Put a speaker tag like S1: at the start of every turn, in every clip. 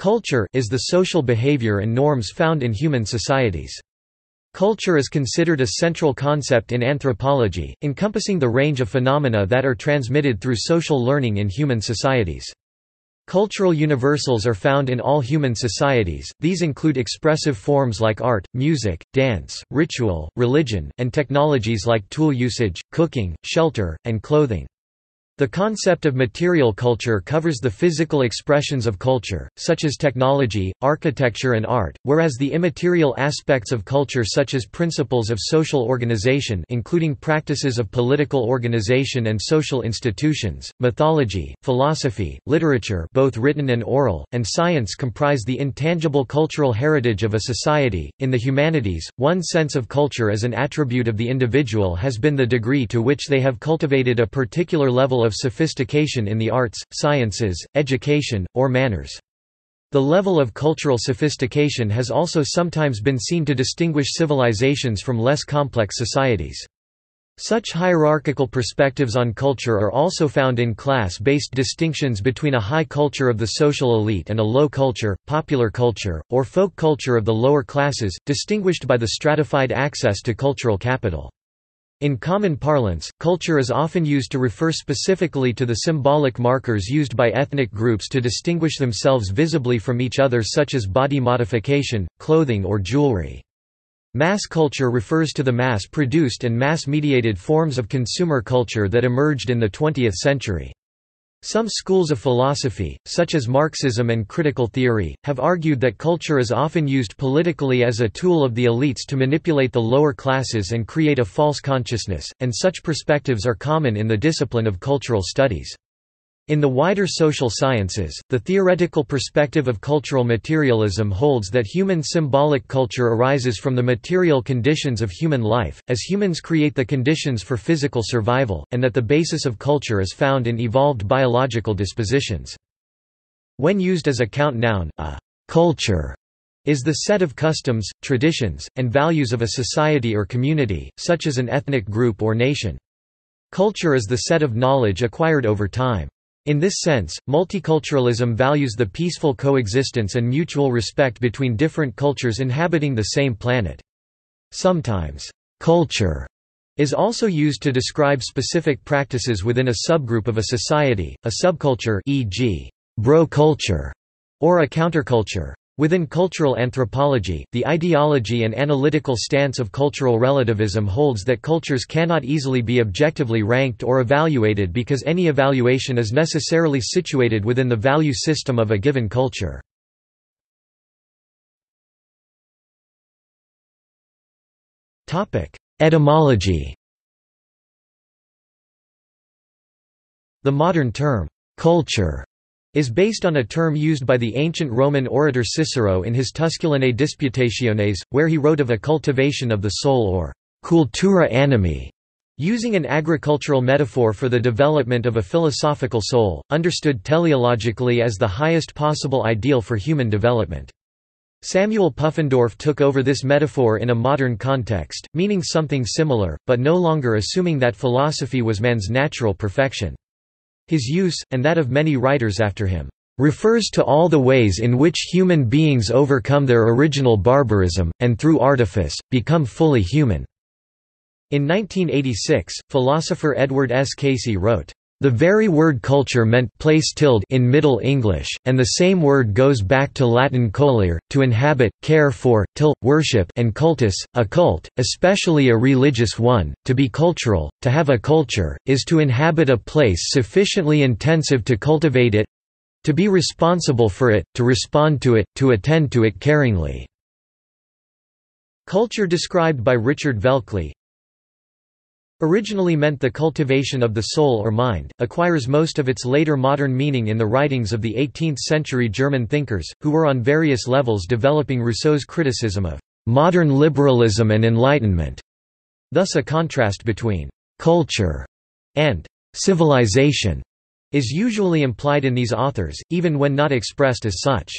S1: Culture is the social behavior and norms found in human societies. Culture is considered a central concept in anthropology, encompassing the range of phenomena that are transmitted through social learning in human societies. Cultural universals are found in all human societies, these include expressive forms like art, music, dance, ritual, religion, and technologies like tool usage, cooking, shelter, and clothing. The concept of material culture covers the physical expressions of culture, such as technology, architecture and art, whereas the immaterial aspects of culture such as principles of social organization including practices of political organization and social institutions, mythology, philosophy, literature both written and oral, and science comprise the intangible cultural heritage of a society. In the humanities, one sense of culture as an attribute of the individual has been the degree to which they have cultivated a particular level of of sophistication in the arts, sciences, education, or manners. The level of cultural sophistication has also sometimes been seen to distinguish civilizations from less complex societies. Such hierarchical perspectives on culture are also found in class-based distinctions between a high culture of the social elite and a low culture, popular culture, or folk culture of the lower classes, distinguished by the stratified access to cultural capital. In common parlance, culture is often used to refer specifically to the symbolic markers used by ethnic groups to distinguish themselves visibly from each other such as body modification, clothing or jewelry. Mass culture refers to the mass-produced and mass-mediated forms of consumer culture that emerged in the 20th century. Some schools of philosophy, such as Marxism and critical theory, have argued that culture is often used politically as a tool of the elites to manipulate the lower classes and create a false consciousness, and such perspectives are common in the discipline of cultural studies. In the wider social sciences, the theoretical perspective of cultural materialism holds that human symbolic culture arises from the material conditions of human life, as humans create the conditions for physical survival, and that the basis of culture is found in evolved biological dispositions. When used as a count noun, a culture is the set of customs, traditions, and values of a society or community, such as an ethnic group or nation. Culture is the set of knowledge acquired over time. In this sense, multiculturalism values the peaceful coexistence and mutual respect between different cultures inhabiting the same planet. Sometimes, culture is also used to describe specific practices within a subgroup of a society, a subculture e.g., bro culture, or a counterculture. Within cultural anthropology, the ideology and analytical stance of cultural relativism holds that cultures cannot easily be objectively ranked or evaluated because any evaluation is necessarily situated within the value system of a given culture. Etymology The modern term, culture is based on a term used by the ancient Roman orator Cicero in his Tusculanae Disputationes, where he wrote of a cultivation of the soul or cultura animi, using an agricultural metaphor for the development of a philosophical soul, understood teleologically as the highest possible ideal for human development. Samuel Pufendorf took over this metaphor in a modern context, meaning something similar, but no longer assuming that philosophy was man's natural perfection. His use, and that of many writers after him, refers to all the ways in which human beings overcome their original barbarism, and through artifice, become fully human." In 1986, philosopher Edward S. Casey wrote, the very word culture meant place tilled in Middle English, and the same word goes back to Latin colere, to inhabit, care for, till, worship and cultus, a cult, especially a religious one, to be cultural, to have a culture, is to inhabit a place sufficiently intensive to cultivate it to be responsible for it, to respond to it, to attend to it caringly. Culture described by Richard Velkley, Originally meant the cultivation of the soul or mind, acquires most of its later modern meaning in the writings of the 18th-century German thinkers, who were on various levels developing Rousseau's criticism of modern liberalism and enlightenment. Thus a contrast between culture and civilization is usually implied in these authors, even when not expressed as such.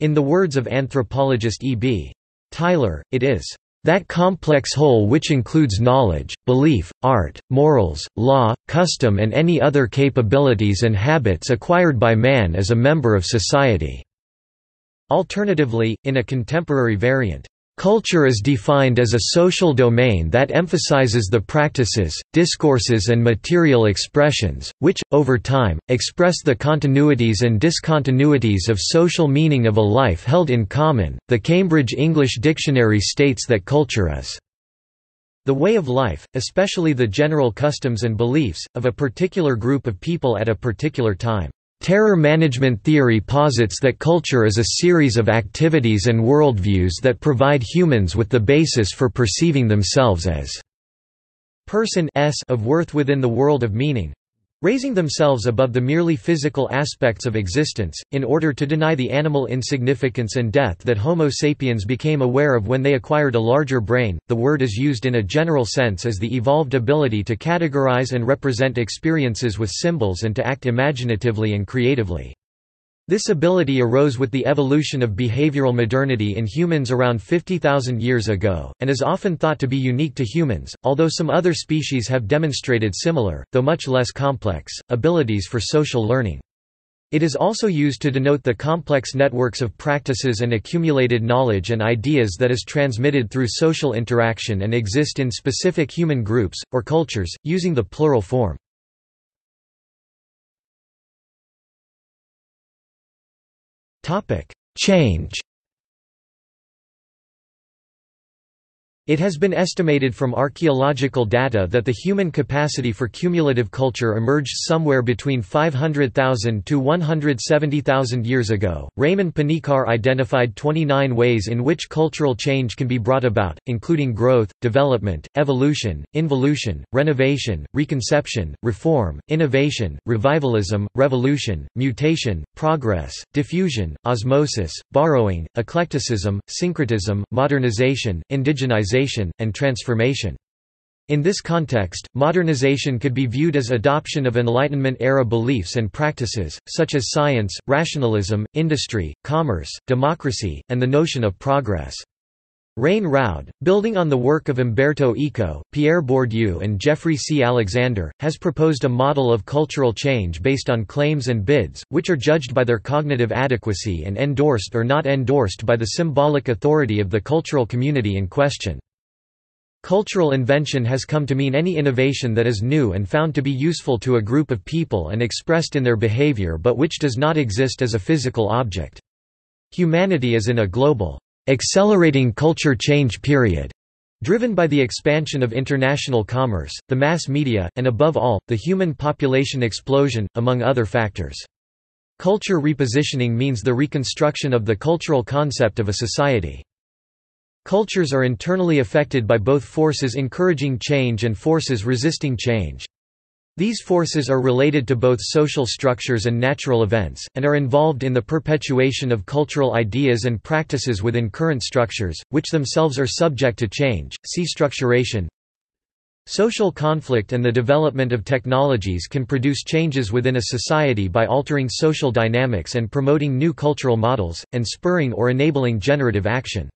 S1: In the words of anthropologist E.B. Tylor, it is that complex whole which includes knowledge, belief, art, morals, law, custom and any other capabilities and habits acquired by man as a member of society." Alternatively, in a contemporary variant, Culture is defined as a social domain that emphasizes the practices, discourses and material expressions, which, over time, express the continuities and discontinuities of social meaning of a life held in common. The Cambridge English Dictionary states that culture is the way of life, especially the general customs and beliefs, of a particular group of people at a particular time. Terror management theory posits that culture is a series of activities and worldviews that provide humans with the basis for perceiving themselves as person s of worth within the world of meaning, raising themselves above the merely physical aspects of existence, in order to deny the animal insignificance and death that Homo sapiens became aware of when they acquired a larger brain. The word is used in a general sense as the evolved ability to categorize and represent experiences with symbols and to act imaginatively and creatively. This ability arose with the evolution of behavioral modernity in humans around 50,000 years ago, and is often thought to be unique to humans, although some other species have demonstrated similar, though much less complex, abilities for social learning. It is also used to denote the complex networks of practices and accumulated knowledge and ideas that is transmitted through social interaction and exist in specific human groups, or cultures, using the plural form. Change It has been estimated from archaeological data that the human capacity for cumulative culture emerged somewhere between 500,000 to 170,000 years ago. Raimon Panikkar identified 29 ways in which cultural change can be brought about, including growth, development, evolution, involution, renovation, reconception, reform, innovation, revivalism, revolution, mutation, progress, diffusion, osmosis, borrowing, eclecticism, syncretism, modernization, indigenization and transformation. In this context, modernization could be viewed as adoption of Enlightenment-era beliefs and practices, such as science, rationalism, industry, commerce, democracy, and the notion of progress. Rein Raud, building on the work of Umberto Eco, Pierre Bourdieu and Jeffrey C. Alexander, has proposed a model of cultural change based on claims and bids, which are judged by their cognitive adequacy and endorsed or not endorsed by the symbolic authority of the cultural community in question. Cultural invention has come to mean any innovation that is new and found to be useful to a group of people and expressed in their behavior but which does not exist as a physical object. Humanity is in a global, accelerating culture change period, driven by the expansion of international commerce, the mass media, and above all, the human population explosion, among other factors. Culture repositioning means the reconstruction of the cultural concept of a society. Cultures are internally affected by both forces encouraging change and forces resisting change. These forces are related to both social structures and natural events, and are involved in the perpetuation of cultural ideas and practices within current structures, which themselves are subject to change. See structuration. Social conflict and the development of technologies can produce changes within a society by altering social dynamics and promoting new cultural models, and spurring or enabling generative action.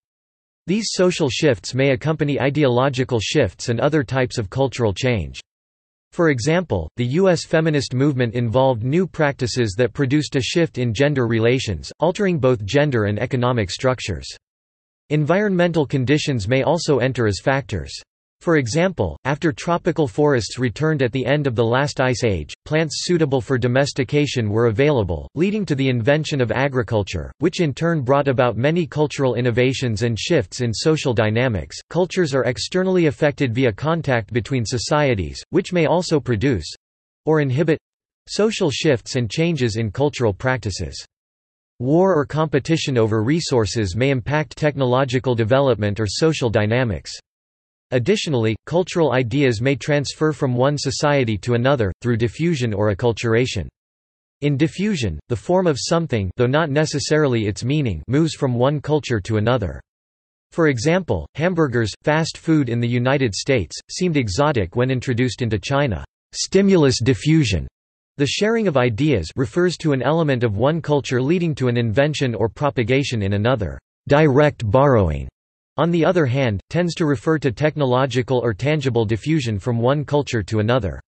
S1: These social shifts may accompany ideological shifts and other types of cultural change. For example, the U.S. feminist movement involved new practices that produced a shift in gender relations, altering both gender and economic structures. Environmental conditions may also enter as factors. For example, after tropical forests returned at the end of the last ice age, plants suitable for domestication were available, leading to the invention of agriculture, which in turn brought about many cultural innovations and shifts in social dynamics. Cultures are externally affected via contact between societies, which may also produce or inhibit social shifts and changes in cultural practices. War or competition over resources may impact technological development or social dynamics. Additionally, cultural ideas may transfer from one society to another, through diffusion or acculturation. In diffusion, the form of something though not necessarily its meaning moves from one culture to another. For example, hamburgers, fast food in the United States, seemed exotic when introduced into China. Stimulus diffusion. The sharing of ideas refers to an element of one culture leading to an invention or propagation in another. Direct borrowing on the other hand, tends to refer to technological or tangible diffusion from one culture to another.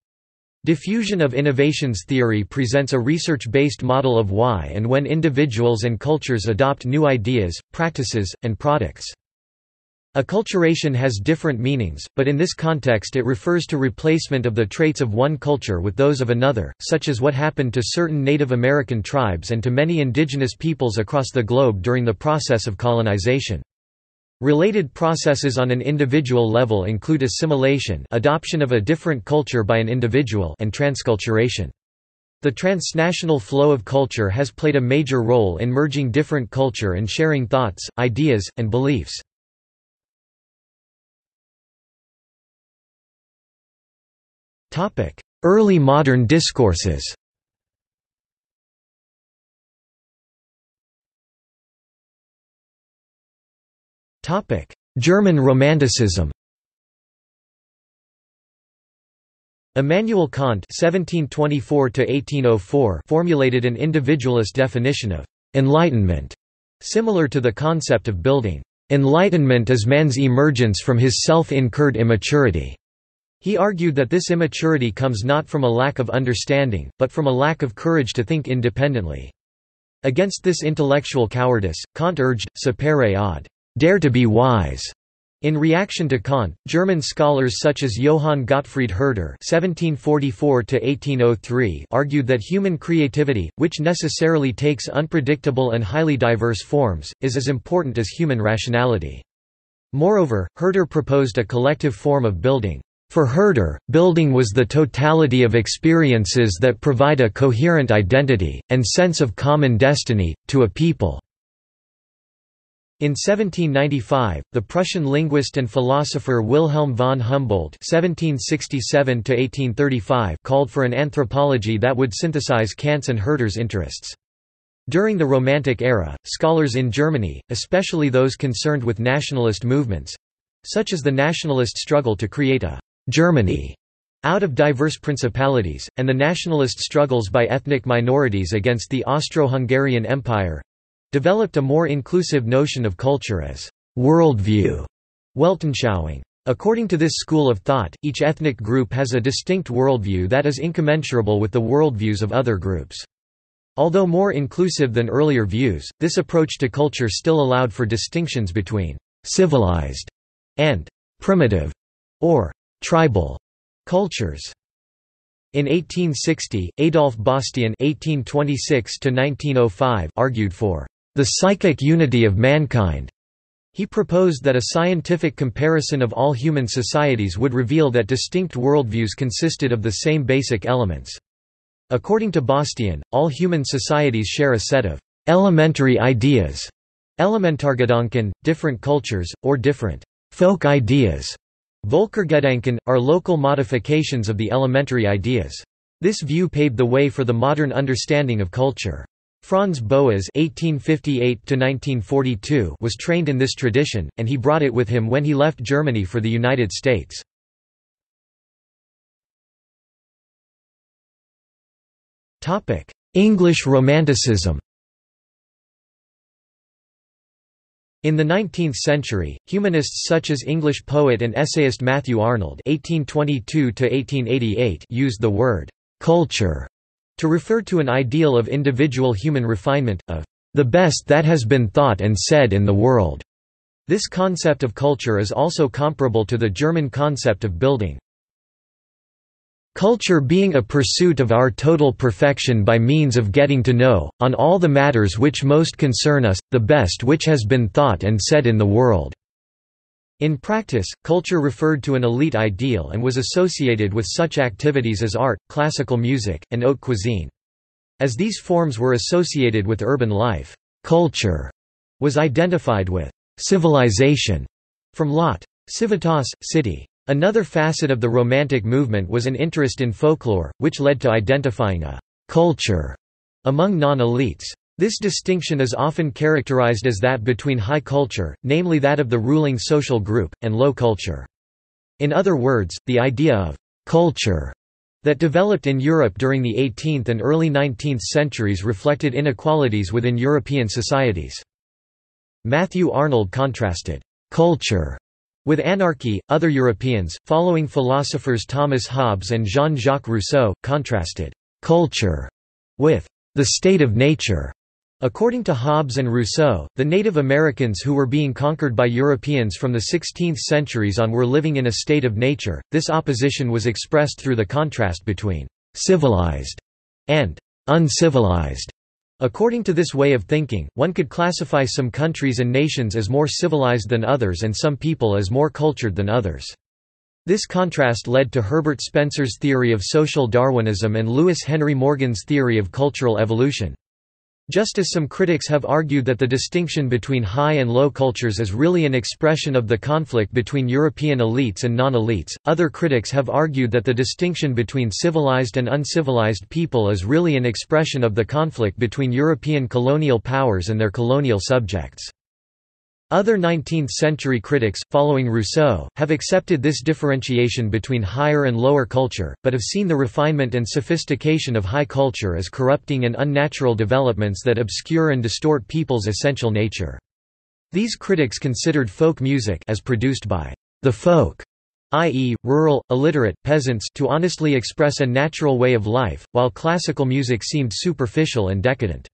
S1: Diffusion of innovations theory presents a research-based model of why and when individuals and cultures adopt new ideas, practices, and products. Acculturation has different meanings, but in this context it refers to replacement of the traits of one culture with those of another, such as what happened to certain Native American tribes and to many indigenous peoples across the globe during the process of colonization. Related processes on an individual level include assimilation adoption of a different culture by an individual and transculturation. The transnational flow of culture has played a major role in merging different culture and sharing thoughts, ideas, and beliefs. Early modern discourses German Romanticism Immanuel Kant (1724–1804) formulated an individualist definition of enlightenment, similar to the concept of Bildung. Enlightenment is man's emergence from his self-incurred immaturity. He argued that this immaturity comes not from a lack of understanding, but from a lack of courage to think independently. Against this intellectual cowardice, Kant urged, sapere aude dare to be wise. In reaction to Kant, German scholars such as Johann Gottfried Herder (1744–1803) argued that human creativity, which necessarily takes unpredictable and highly diverse forms, is as important as human rationality. Moreover, Herder proposed a collective form of Bildung. For Herder, Bildung was the totality of experiences that provide a coherent identity, and sense of common destiny, to a people. In 1795, the Prussian linguist and philosopher Wilhelm von Humboldt (1767–1835) called for an anthropology that would synthesize Kant's and Herder's interests. During the Romantic era, scholars in Germany, especially those concerned with nationalist movements—such as the nationalist struggle to create a «Germany» out of diverse principalities, and the nationalist struggles by ethnic minorities against the Austro-Hungarian Empire, developed a more inclusive notion of culture as worldview, Weltanschauung. According to this school of thought, each ethnic group has a distinct worldview that is incommensurable with the worldviews of other groups. Although more inclusive than earlier views, this approach to culture still allowed for distinctions between civilized and primitive or tribal cultures. In 1860, Adolf Bastian (1826–1905) argued for the psychic unity of mankind. He proposed that a scientific comparison of all human societies would reveal that distinct worldviews consisted of the same basic elements. According to Bastian, all human societies share a set of elementary ideas, Elementargedanken, different cultures, or different folk ideas. Volkergedanken, are local modifications of the elementary ideas. This view paved the way for the modern understanding of culture. Franz Boas (1858–1942) was trained in this tradition, and he brought it with him when he left Germany for the United States. Topic: English Romanticism. In the 19th century, humanists such as English poet and essayist Matthew Arnold (1822–1888) used the word culture to refer to an ideal of individual human refinement, of the best that has been thought and said in the world. This concept of culture is also comparable to the German concept of Bildung. Culture being a pursuit of our total perfection by means of getting to know, on all the matters which most concern us, the best which has been thought and said in the world. In practice, culture referred to an elite ideal and was associated with such activities as art, classical music, and haute cuisine. As these forms were associated with urban life, culture was identified with civilization from lat. civitas, city. Another facet of the Romantic movement was an interest in folklore, which led to identifying a culture among non-elites. This distinction is often characterized as that between high culture, namely that of the ruling social group, and low culture. In other words, the idea of «culture» that developed in Europe during the 18th and early 19th centuries reflected inequalities within European societies. Matthew Arnold contrasted «culture» With anarchy, other Europeans, following philosophers Thomas Hobbes and Jean-Jacques Rousseau, contrasted «culture» with «the state of nature». According to Hobbes and Rousseau, the Native Americans who were being conquered by Europeans from the 16th centuries on were living in a state of nature. This opposition was expressed through the contrast between civilized and uncivilized. According to this way of thinking, one could classify some countries and nations as more civilized than others and some people as more cultured than others. This contrast led to Herbert Spencer's theory of social Darwinism and Lewis Henry Morgan's theory of cultural evolution. Just as some critics have argued that the distinction between high and low cultures is really an expression of the conflict between European elites and non-elites, other critics have argued that the distinction between civilized and uncivilized people is really an expression of the conflict between European colonial powers and their colonial subjects. Other 19th-century critics, following Rousseau, have accepted this differentiation between higher and lower culture, but have seen the refinement and sophistication of high culture as corrupting and unnatural developments that obscure and distort people's essential nature. These critics considered folk music as produced by the folk, i.e., rural, illiterate, peasants to honestly express a natural way of life, while classical music seemed superficial and decadent.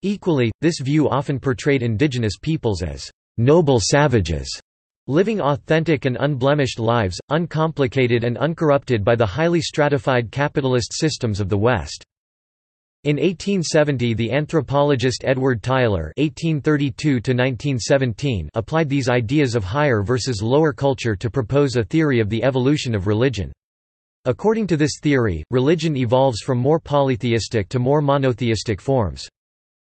S1: Equally, this view often portrayed indigenous peoples as noble savages, living authentic and unblemished lives, uncomplicated and uncorrupted by the highly stratified capitalist systems of the West. In 1870 the anthropologist Edward Tylor (1832–1917) applied these ideas of higher versus lower culture to propose a theory of the evolution of religion. According to this theory, religion evolves from more polytheistic to more monotheistic forms.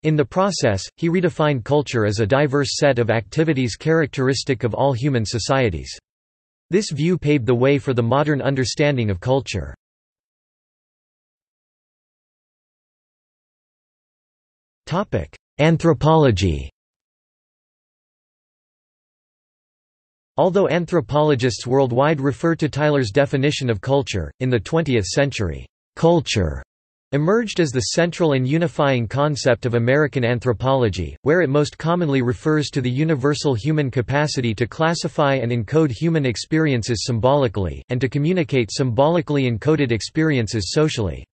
S1: In the process, he redefined culture as a diverse set of activities characteristic of all human societies. This view paved the way for the modern understanding of culture. Anthropology Although anthropologists worldwide refer to Tylor's definition of culture, in the 20th century, culture emerged as the central and unifying concept of American anthropology, where it most commonly refers to the universal human capacity to classify and encode human experiences symbolically, and to communicate symbolically encoded experiences socially.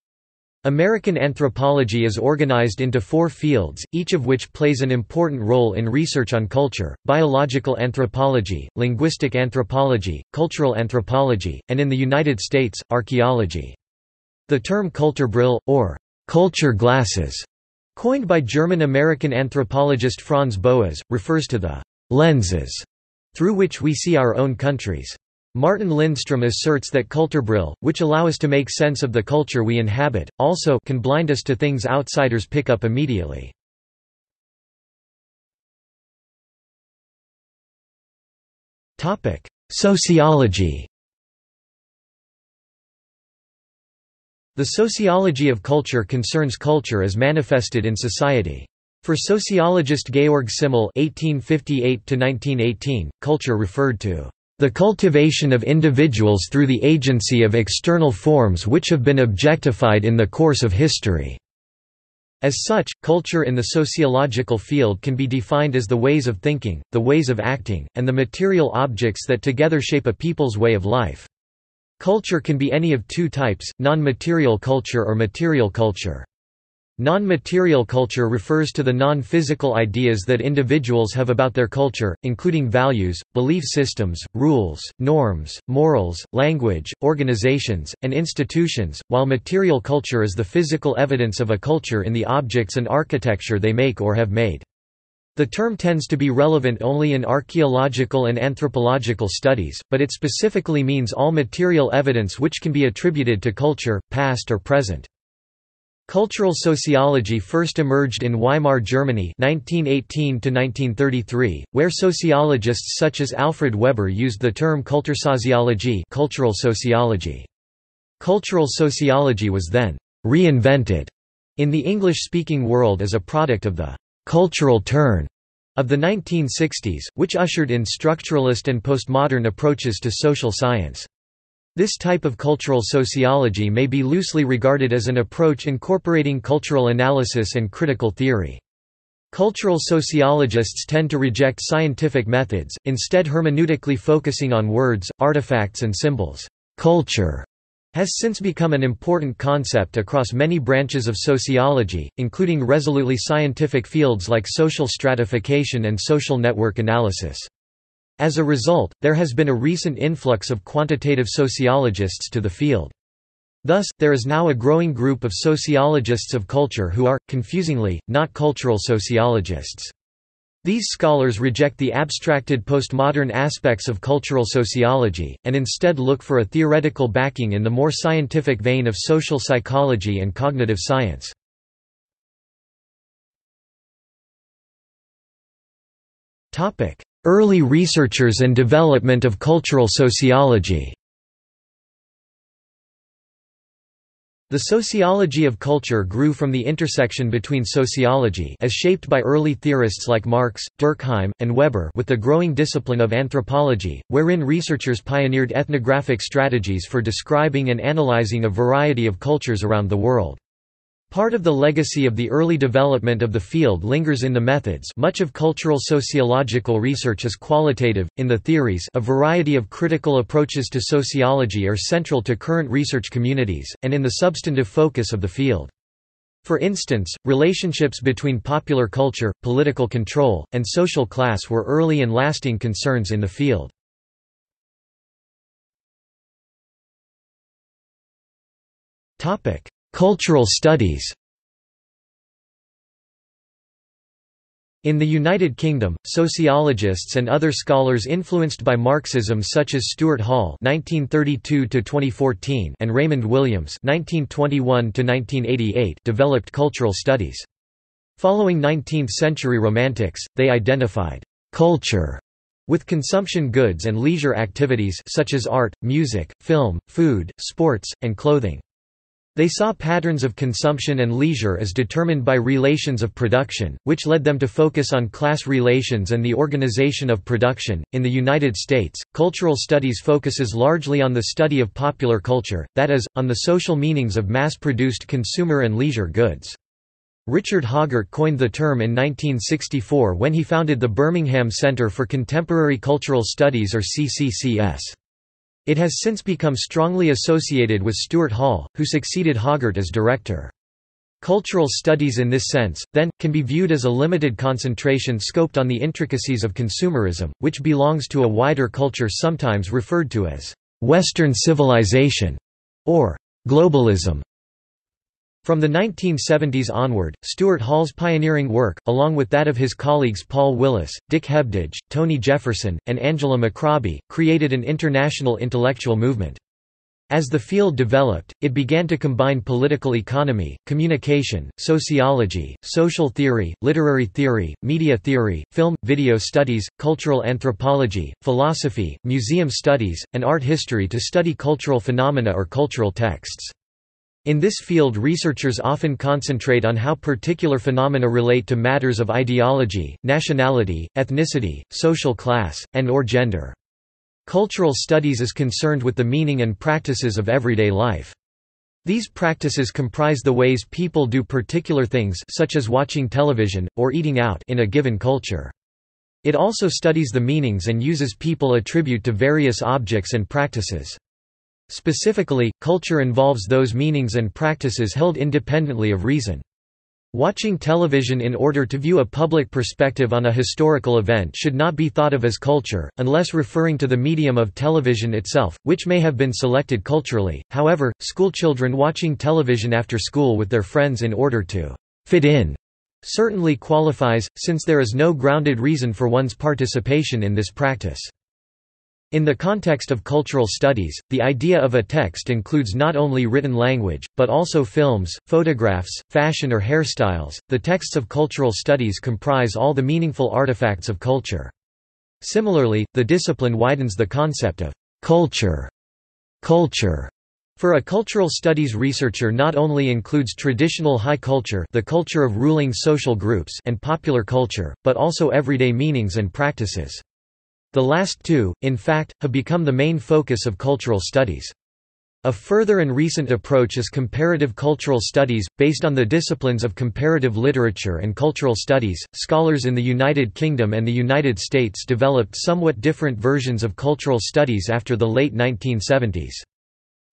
S1: American anthropology is organized into four fields, each of which plays an important role in research on culture, biological anthropology, linguistic anthropology, cultural anthropology, and in the United States, archaeology. The term Kulturbrille, or culture glasses, coined by German-American anthropologist Franz Boas, refers to the lenses through which we see our own countries. Martin Lindstrom asserts that Kulturbrille, which allow us to make sense of the culture we inhabit, also can blind us to things outsiders pick up immediately. Sociology The sociology of culture concerns culture as manifested in society. For sociologist Georg Simmel (1858–1918), culture referred to the cultivation of individuals through the agency of external forms which have been objectified in the course of history. As such, culture in the sociological field can be defined as the ways of thinking, the ways of acting, and the material objects that together shape a people's way of life. Culture can be any of two types, non-material culture or material culture. Non-material culture refers to the non-physical ideas that individuals have about their culture, including values, belief systems, rules, norms, morals, language, organizations, and institutions, while material culture is the physical evidence of a culture in the objects and architecture they make or have made. The term tends to be relevant only in archaeological and anthropological studies, but it specifically means all material evidence which can be attributed to culture, past or present. Cultural sociology first emerged in Weimar Germany 1918 where sociologists such as Alfred Weber used the term Kultursoziologie cultural sociology. Cultural sociology was then «reinvented» in the English-speaking world as a product of the cultural turn of the 1960s, which ushered in structuralist and postmodern approaches to social science. This type of cultural sociology may be loosely regarded as an approach incorporating cultural analysis and critical theory. Cultural sociologists tend to reject scientific methods, instead hermeneutically focusing on words, artifacts and symbols. Culture has since become an important concept across many branches of sociology, including resolutely scientific fields like social stratification and social network analysis. As a result, there has been a recent influx of quantitative sociologists to the field. Thus, there is now a growing group of sociologists of culture who are, confusingly, not cultural sociologists. These scholars reject the abstracted postmodern aspects of cultural sociology, and instead look for a theoretical backing in the more scientific vein of social psychology and cognitive science. Early researchers and development of cultural sociology The sociology of culture grew from the intersection between sociology as shaped by early theorists like Marx, Durkheim, and Weber with the growing discipline of anthropology, wherein researchers pioneered ethnographic strategies for describing and analyzing a variety of cultures around the world. Part of the legacy of the early development of the field lingers in the methods much of cultural sociological research is qualitative, in the theories a variety of critical approaches to sociology are central to current research communities, and in the substantive focus of the field. For instance, relationships between popular culture, political control, and social class were early and lasting concerns in the field. Topic: Cultural studies In the United Kingdom, sociologists and other scholars influenced by Marxism such as Stuart Hall (1932–2014) and Raymond Williams (1921–1988) developed cultural studies. Following 19th-century Romantics, they identified culture with consumption goods and leisure activities such as art, music, film, food, sports, and clothing. They saw patterns of consumption and leisure as determined by relations of production, which led them to focus on class relations and the organization of production. In the United States, cultural studies focuses largely on the study of popular culture, that is, on the social meanings of mass produced consumer and leisure goods. Richard Hoggart coined the term in 1964 when he founded the Birmingham Center for Contemporary Cultural Studies or CCCS. It has since become strongly associated with Stuart Hall, who succeeded Hoggart as director. Cultural studies in this sense, then, can be viewed as a limited concentration scoped on the intricacies of consumerism, which belongs to a wider culture sometimes referred to as Western civilization or globalism. From the 1970s onward, Stuart Hall's pioneering work, along with that of his colleagues Paul Willis, Dick Hebdige, Tony Jefferson, and Angela McRobbie, created an international intellectual movement. As the field developed, it began to combine political economy, communication, sociology, social theory, literary theory, media theory, film, video studies, cultural anthropology, philosophy, museum studies, and art history to study cultural phenomena or cultural texts. In this field researchers often concentrate on how particular phenomena relate to matters of ideology, nationality, ethnicity, social class, and or gender. Cultural studies is concerned with the meaning and practices of everyday life. These practices comprise the ways people do particular things such as watching television, or eating out in a given culture. It also studies the meanings and uses people attribute to various objects and practices. Specifically, culture involves those meanings and practices held independently of reason. Watching television in order to view a public perspective on a historical event should not be thought of as culture, unless referring to the medium of television itself, which may have been selected culturally. However, schoolchildren watching television after school with their friends in order to fit in certainly qualifies, since there is no grounded reason for one's participation in this practice. In the context of cultural studies, the idea of a text includes not only written language, but also films, photographs, fashion or hairstyles. The texts of cultural studies comprise all the meaningful artifacts of culture. Similarly, the discipline widens the concept of culture. Culture for a cultural studies researcher not only includes traditional high culture the culture of ruling social groups and popular culture, but also everyday meanings and practices. The last two, in fact, have become the main focus of cultural studies. A further and recent approach is comparative cultural studies, based on the disciplines of comparative literature and cultural studies. Scholars in the United Kingdom and the United States developed somewhat different versions of cultural studies after the late 1970s.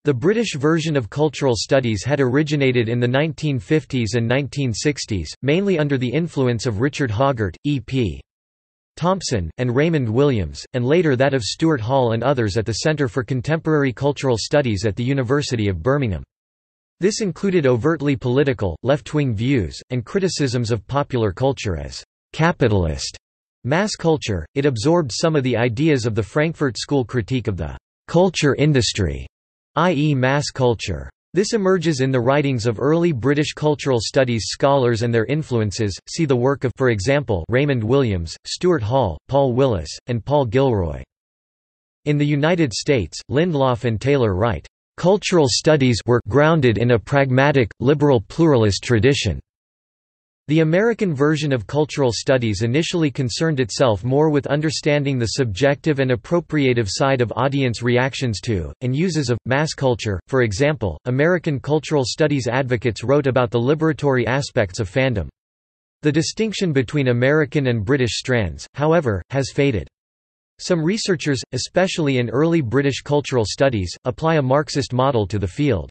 S1: The British version of cultural studies had originated in the 1950s and 1960s, mainly under the influence of Richard Hoggart, E.P. Thompson, and Raymond Williams, and later that of Stuart Hall and others at the Centre for Contemporary Cultural Studies at the University of Birmingham. This included overtly political, left-wing views, and criticisms of popular culture as capitalist mass culture. It absorbed some of the ideas of the Frankfurt School critique of the culture industry, i.e. mass culture. This emerges in the writings of early British cultural studies scholars and their influences, see the work of for example, Raymond Williams, Stuart Hall, Paul Willis, and Paul Gilroy. In the United States, Lindlof and Taylor write, "...cultural studies were grounded in a pragmatic, liberal pluralist tradition." The American version of cultural studies initially concerned itself more with understanding the subjective and appropriative side of audience reactions to, and uses of, mass culture. For example, American cultural studies advocates wrote about the liberatory aspects of fandom. The distinction between American and British strands, however, has faded. Some researchers, especially in early British cultural studies, apply a Marxist model to the field.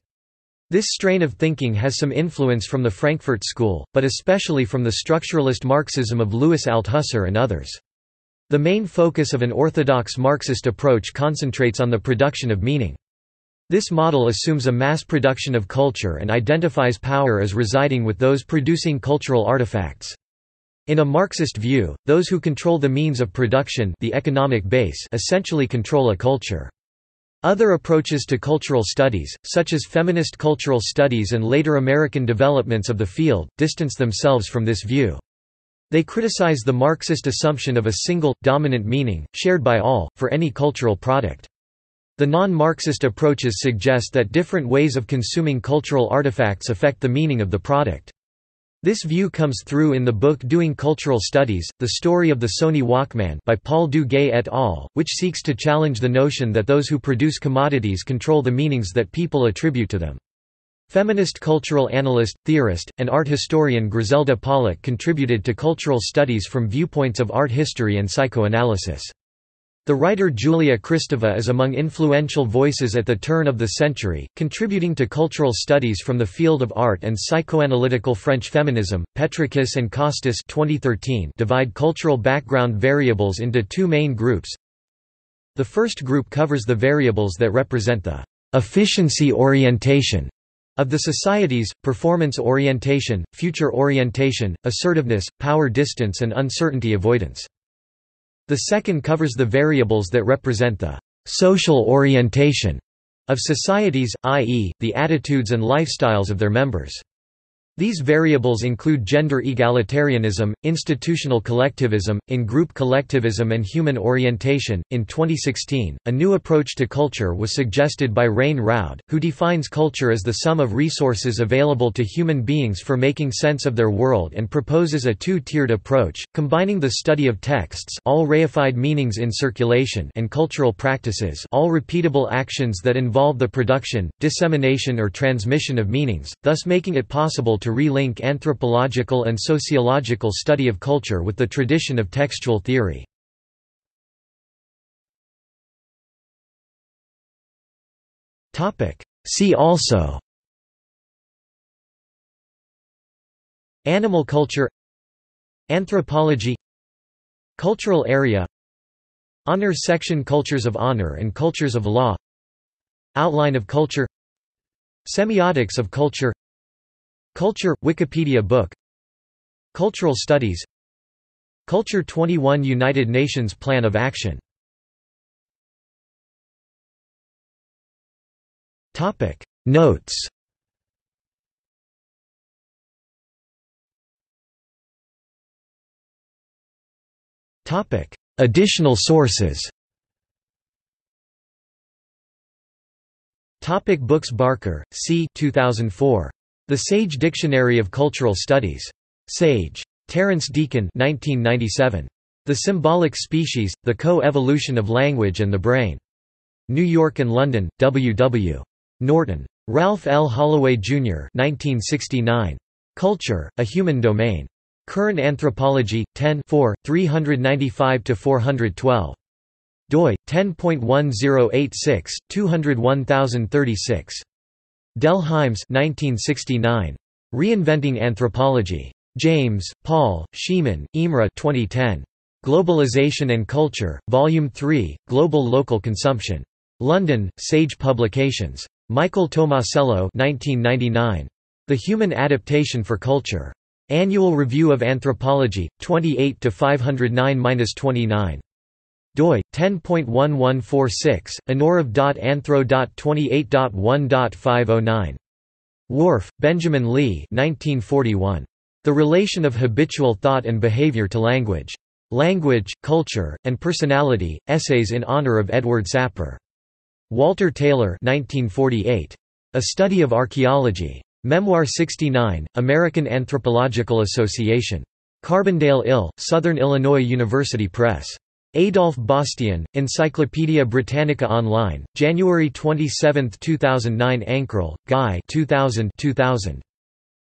S1: This strain of thinking has some influence from the Frankfurt School, but especially from the structuralist Marxism of Louis Althusser and others. The main focus of an orthodox Marxist approach concentrates on the production of meaning. This model assumes a mass production of culture and identifies power as residing with those producing cultural artifacts. In a Marxist view, those who control the means of production the economic base essentially control a culture. Other approaches to cultural studies, such as feminist cultural studies and later American developments of the field, distance themselves from this view. They criticize the Marxist assumption of a single, dominant meaning, shared by all, for any cultural product. The non-Marxist approaches suggest that different ways of consuming cultural artifacts affect the meaning of the product. This view comes through in the book Doing Cultural Studies, The Story of the Sony Walkman by Paul Du Gay et al., which seeks to challenge the notion that those who produce commodities control the meanings that people attribute to them. Feminist cultural analyst, theorist, and art historian Griselda Pollock contributed to cultural studies from viewpoints of art history and psychoanalysis. The writer Julia Kristeva is among influential voices at the turn of the century, contributing to cultural studies from the field of art and psychoanalytical French feminism. Petrakis and Kostis 2013 divide cultural background variables into two main groups. The first group covers the variables that represent the efficiency orientation of the societies, performance orientation, future orientation, assertiveness, power distance and uncertainty avoidance. The second covers the variables that represent the social orientation of societies, i.e., the attitudes and lifestyles of their members. These variables include gender egalitarianism, institutional collectivism, in-group collectivism and human orientation. In 2016, a new approach to culture was suggested by Rein Raud, who defines culture as the sum of resources available to human beings for making sense of their world and proposes a two-tiered approach, combining the study of texts all reified meanings in circulation and cultural practices all repeatable actions that involve the production, dissemination or transmission of meanings, thus making it possible to relink anthropological and sociological study of culture with the tradition of textual theory. See also Animal culture Anthropology Cultural area Honor section Cultures of honor and cultures of law Outline of culture Semiotics of culture Culture – Wikipedia book. Cultural Studies. Culture 21 United Nations Plan of Action. Notes. Additional sources. Topic. Books Barker, C. 2004. The Sage Dictionary of Cultural Studies. Sage. Terence Deacon 1997. The Symbolic Species, The Co-Evolution of Language and the Brain. New York and London, W. W. Norton. Ralph L. Holloway, Jr. 1969. Culture, A Human Domain. Current Anthropology, 10 395–412. doi, 10.1086, 201036. Dell Hymes 1969. Reinventing Anthropology. James, Paul, Szeman, Imre 2010. Globalization and Culture, Volume 3, Global Local Consumption. London, Sage Publications. Michael Tomasello 1999. The Human Adaptation for Culture. Annual Review of Anthropology, 28 509-29 doi 10.1146 annurev.anthro.28.1.509 Whorf, Benjamin Lee 1941 The Relation of Habitual Thought and Behavior to Language Language, Culture, and Personality, Essays in Honor of Edward Sapir. Walter Taylor 1948. A Study of Archaeology. Memoir 69, American Anthropological Association. Carbondale Ill, Southern Illinois University Press. Adolf Bastian, Encyclopædia Britannica Online, January 27, 2009 Ankerl, Guy 2000 2000.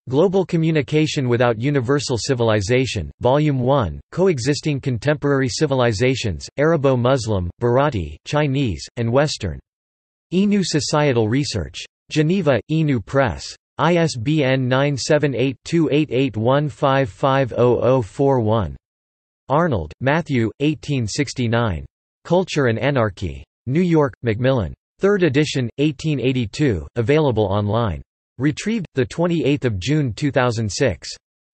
S1: Global Communication Without Universal Civilization, Volume 1, Coexisting Contemporary Civilizations, Arabo-Muslim, Bharati, Chinese, and Western. INU Societal Research. Geneva, INU Press. ISBN 978-2881550041. Arnold, Matthew, 1869. Culture and Anarchy. New York, Macmillan. 3rd edition, 1882, available online. Retrieved, 28 June 2006.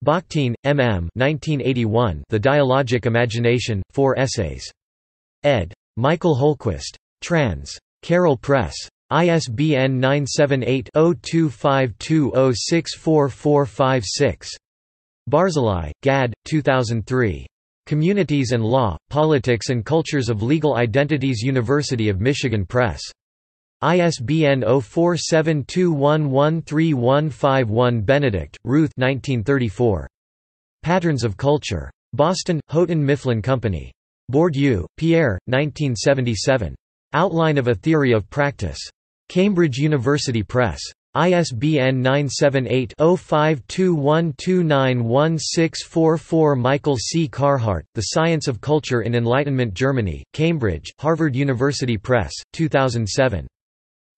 S1: Bakhtin, M. M. 1981, the Dialogic Imagination, 4 essays. Ed. Michael Holquist. Trans. Carroll Press. ISBN 978-0252064456. Barzilai, Gad, 2003. Communities and Law, Politics and Cultures of Legal Identities University of Michigan Press. ISBN 0472113151 Benedict, Ruth 1934. Patterns of Culture. Boston, Houghton Mifflin Company. Bourdieu, Pierre, 1977. Outline of a Theory of Practice. Cambridge University Press. ISBN 978-0521291644 Michael C. Carhart, The Science of Culture in Enlightenment Germany, Cambridge, Harvard University Press, 2007.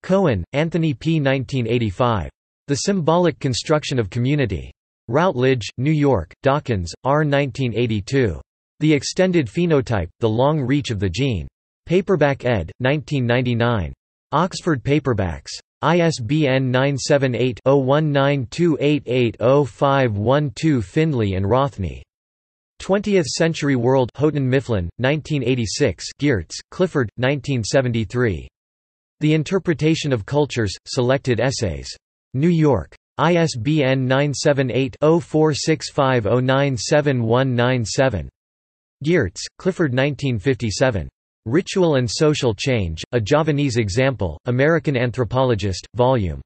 S1: Cohen, Anthony P. 1985. The Symbolic Construction of Community. Routledge, New York, Dawkins, R. 1982. The Extended Phenotype, The Long Reach of the Gene. Paperback ed., 1999. Oxford Paperbacks. ISBN 978-0192880512 Findley and Rothney. 20th Century World Houghton Mifflin, 1986 Geertz, Clifford, 1973. The Interpretation of Cultures, Selected Essays. New York. ISBN 978-0465097197. Geertz, Clifford 1957. Ritual and Social Change, A Javanese Example, American Anthropologist, Vol.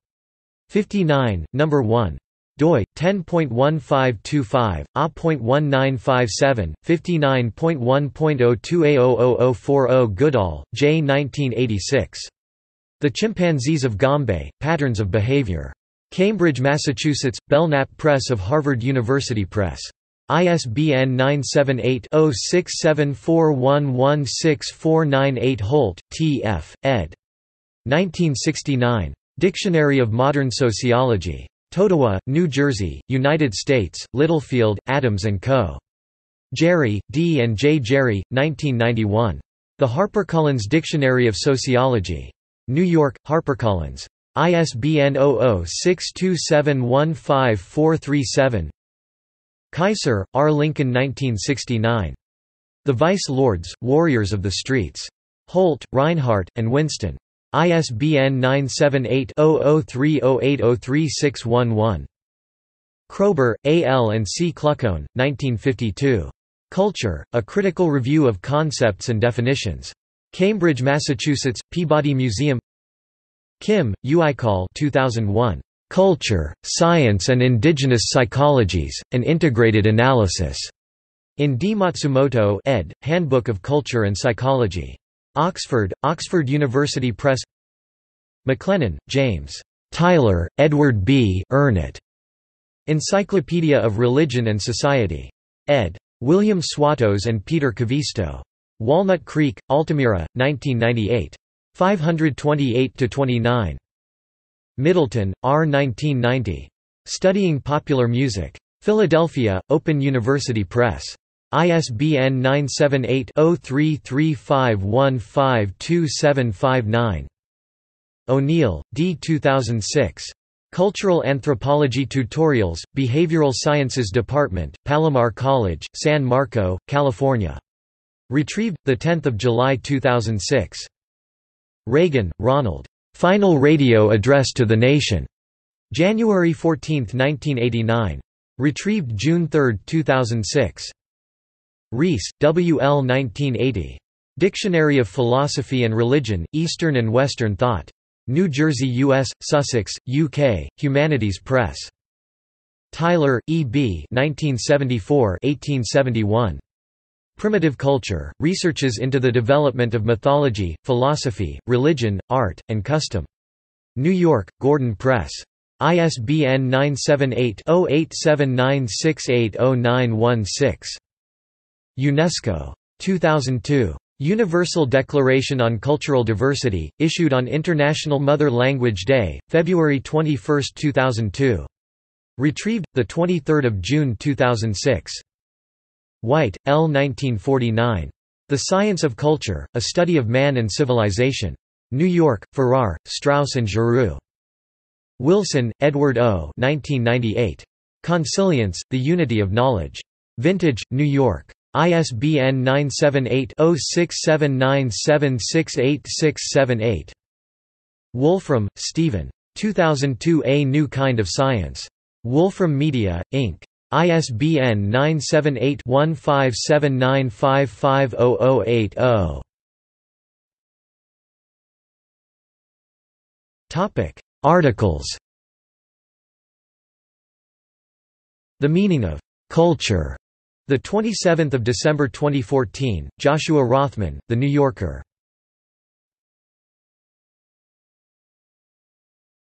S1: 59, No. 1 doi 10.1525 a.1957 59.1.02a00040 Goodall, J 1986 the Chimpanzees of Gombe, Patterns of Behavior. Cambridge, Massachusetts, Belknap Press of Harvard University Press. ISBN 978-0674116498 Hoult, T. F., ed. 1969. Dictionary of Modern Sociology. Totowa, New Jersey, United States, Littlefield, Adams & Co. Jary, D. and J. Jary, 1991. The HarperCollins Dictionary of Sociology. New York, HarperCollins. ISBN 00-62715-437 Keiser, R. Lincoln 1969. The Vice Lords, Warriors of the Streets. Holt, Rinehart, and Winston. ISBN 978-0030803611. Kroeber, A. L. and C. Kluckhohn, 1952. Culture, A Critical Review of Concepts and Definitions. Cambridge, Massachusetts, Peabody Museum Kim, Uichol 2001. Culture, Science and Indigenous Psychologies, An Integrated Analysis. In D. Matsumoto ed., Handbook of Culture and Psychology. Oxford, Oxford University Press McClenon, James. Tylor, Edward B. Earn It. Encyclopedia of Religion and Society. Ed. William Swatos and Peter Kivisto. Walnut Creek, Altamira, 1998. 528–29. Middleton, R. 1990. Studying Popular Music. Philadelphia, Open University Press. ISBN 978-0335152759. O'Neill, D. 2006. Cultural Anthropology Tutorials, Behavioral Sciences Department, Palomar College, San Marco, California. Retrieved, 10 July 2006. Reagan, Ronald. Final Radio Address to the Nation. January 14, 1989. Retrieved June 3, 2006. Reese, W. L. 1980. Dictionary of Philosophy and Religion, Eastern and Western Thought. New Jersey, U.S., Sussex, UK, Humanities Press. Tylor, E. B. 1974–1871. Primitive Culture, Researches into the Development of Mythology, Philosophy, Religion, Art, and Custom. New York, Gordon Press. ISBN 978-0879680916. UNESCO. 2002. Universal Declaration on Cultural Diversity, issued on International Mother Language Day, February 21, 2002. Retrieved, 23 June 2006. White, L. 1949. The Science of Culture, A Study of Man and Civilization. New York, Farrar, Straus and Giroux. Wilson, Edward O. 1998. Consilience, The Unity of Knowledge. Vintage, New York. ISBN 978-0679768678. Wolfram, Stephen. 2002 A New Kind of Science. Wolfram Media, Inc. ISBN 978-1579550080. Topic: Articles. The meaning of culture. The 27th of December 2014, Joshua Rothman, The New Yorker.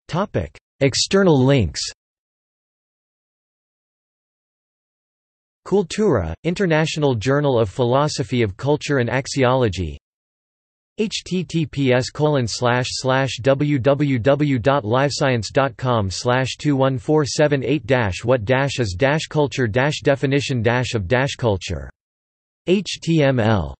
S1: Topic: External links. Cultura, International Journal of Philosophy of Culture and Axiology. Https www.livescience.com 21478 what is culture definition of culture. Html